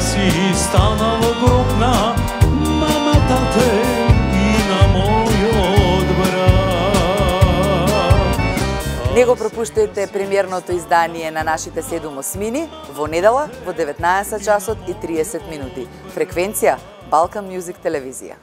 Си станало гробна, мамата те и на мојот брат. Не го пропуштете премиерното издание на нашите 7 осмини во недела во 19 часот и 30 минути. Фреквенција Балкан Мюзик телевизија.